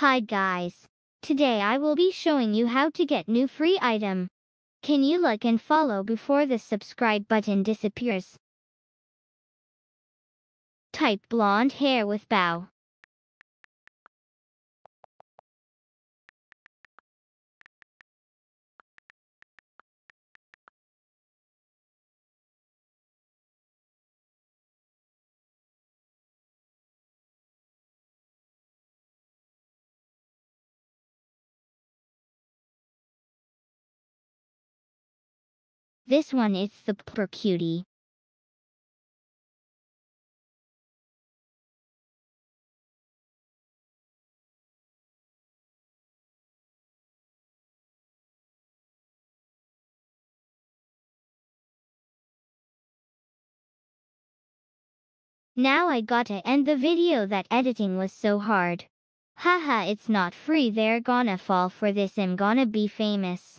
Hi guys. Today I will be showing you how to get new free item. Can you like and follow before the subscribe button disappears? Type blonde hair with bow. This one is super cutie. Now I gotta end the video that editing was so hard. Haha it's not free they're gonna fall for this I'm gonna be famous.